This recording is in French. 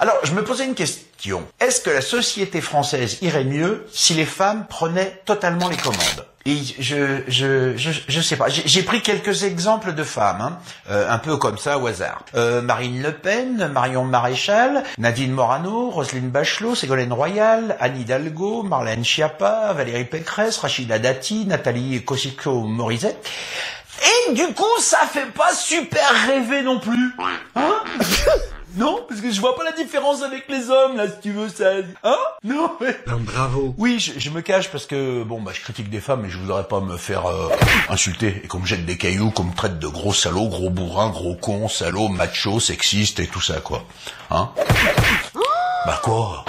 Alors, je me posais une question. Est-ce que la société française irait mieux si les femmes prenaient totalement les commandes et je, je, je, je sais pas. J'ai pris quelques exemples de femmes, hein, euh, un peu comme ça au hasard. Euh, Marine Le Pen, Marion Maréchal, Nadine Morano, Roselyne Bachelot, Ségolène Royal, Anne Hidalgo, Marlène Schiappa, Valérie Pécresse, Rachida Dati, Nathalie Kosciusko-Morizet. Et du coup, ça fait pas super rêver non plus. Hein Non, parce que je vois pas la différence avec les hommes, là, si tu veux, ça... Hein Non, mais... Non, bravo. Oui, je, je me cache parce que, bon, bah, je critique des femmes, mais je voudrais pas me faire euh, insulter et qu'on me jette des cailloux, qu'on me traite de gros salauds, gros bourrin, gros con, salaud, macho, sexiste et tout ça, quoi. Hein Bah quoi?